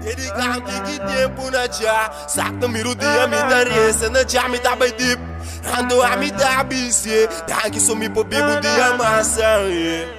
Dedicar que tempo na tia Sakta miru dia mi darese na tia mi tá bai dip Ando a mi tá bise so mi po bibu dia masa yeah.